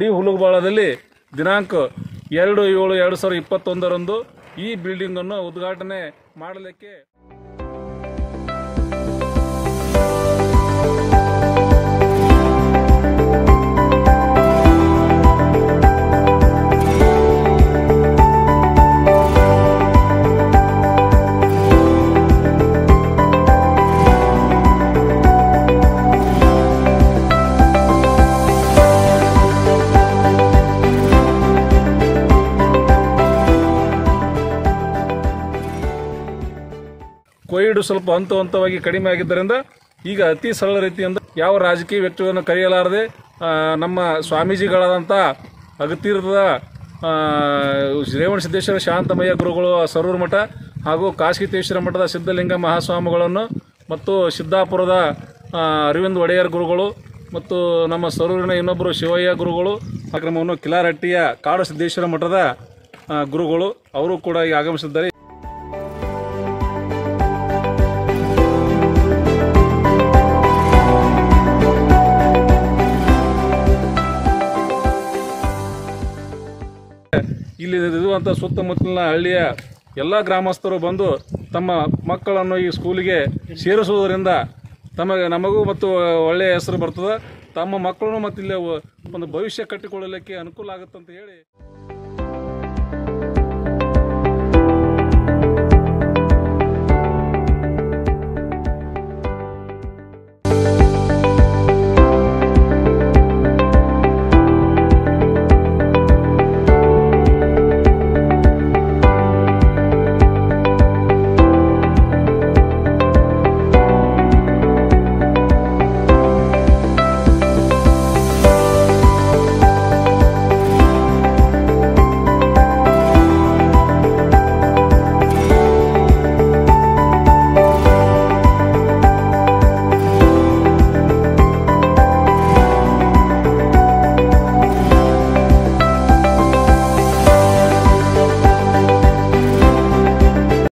D ಹುಲುಗಬಾಳದಲ್ಲಿ ದಿನಾಂಕ ಎರಡು ಏಳು ಎರಡು ಸಾವಿರದ ಇಪ್ಪತ್ತೊಂದರಂದು ಈ ಬಿಲ್ಡಿಂಗನ್ನು ಉದ್ಘಾಟನೆ ಮಾಡಲಿಕ್ಕೆ ಕೋವಿಡ್ ಸ್ವಲ್ಪ ಹಂತ ಹಂತವಾಗಿ ಕಡಿಮೆ ಆಗಿದ್ದರಿಂದ ಈಗ ಅತಿ ಸರಳ ರೀತಿಯಿಂದ ಯಾವ ರಾಜಕೀಯ ವ್ಯಕ್ತಿಗಳನ್ನು ಕರೆಯಲಾರದೆ ನಮ್ಮ ಸ್ವಾಮೀಜಿಗಳಾದಂಥ ಅಗತೀರ್ಥದ ರೇವಣ ಸಿದ್ದೇಶ್ವರ ಶಾಂತಮಯ್ಯ ಗುರುಗಳು ಸರೂರ್ ಮಠ ಹಾಗೂ ಕಾಶಿತೇಶ್ವರ ಮಠದ ಸಿದ್ಧಲಿಂಗ ಮಹಾಸ್ವಾಮಿಗಳನ್ನು ಮತ್ತು ಸಿದ್ದಾಪುರದ ಅರವಿಂದ್ ಒಡೆಯರ್ ಗುರುಗಳು ಮತ್ತು ನಮ್ಮ ಸರೂರಿನ ಇನ್ನೊಬ್ಬರು ಶಿವಯ್ಯ ಗುರುಗಳು ಕಾರ್ಯಕ್ರಮವನ್ನು ಕಿಲಾರಟ್ಟಿಯ ಕಾಡು ಸಿದ್ದೇಶ್ವರ ಮಠದ ಗುರುಗಳು, ಅವರು ಕೂಡ ಈಗ ಆಗಮಿಸಿದ್ದಾರೆ. ಇಲ್ಲಿ ಇರುವಂಥ ಸುತ್ತಮುತ್ತಲಿನ ಹಳ್ಳಿಯ ಎಲ್ಲ ಗ್ರಾಮಸ್ಥರು ಬಂದು ತಮ್ಮ ಮಕ್ಕಳನ್ನು ಈ ಸ್ಕೂಲಿಗೆ ಸೇರಿಸುವುದರಿಂದ ತಮಗೆ ನಮಗೂ ಮತ್ತು ಒಳ್ಳೆಯ ಹೆಸರು ಬರ್ತದೆ. ತಮ್ಮ ಮಕ್ಕಳನ್ನು ಮತ್ತು ಇಲ್ಲಿ ಒಂದು ಭವಿಷ್ಯ ಕಟ್ಟಿಕೊಳ್ಳಲಿಕ್ಕೆ ಅನುಕೂಲ ಆಗುತ್ತಂತ ಹೇಳಿ